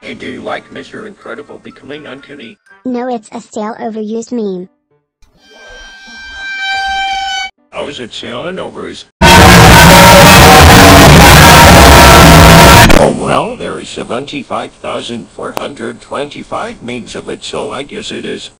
Hey, do you like Mr. Incredible becoming uncanny? No, it's a stale overused meme. How is it sailing overused? Oh well, there is 75,425 memes of it, so I guess it is.